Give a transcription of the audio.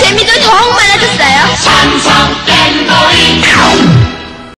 재미도 더.